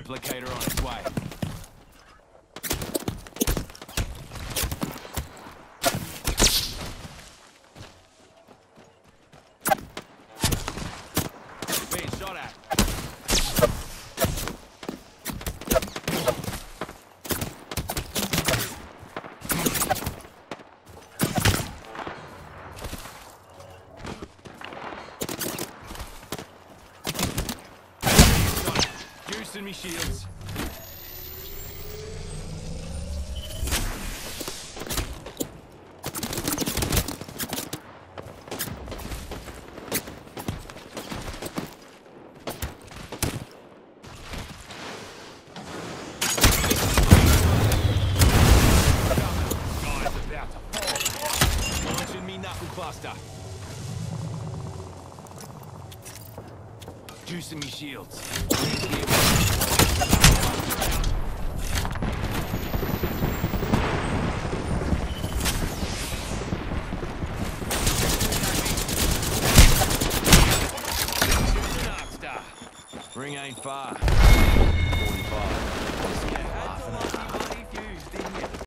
Replicator on its way. Me knuckle cluster. Juicing me shields. Ring ain't far. 45.